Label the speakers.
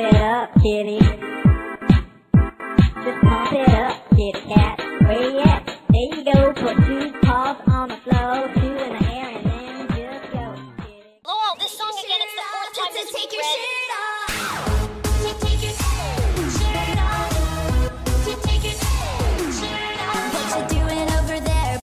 Speaker 1: it up, kitty. Just pump it up, kitty cat. Where you at? There you go. Put two paws on the floor, two in the air, and then just go, kitty.
Speaker 2: Lowell, this song again, it's the fourth time since Take Your week,
Speaker 3: Off.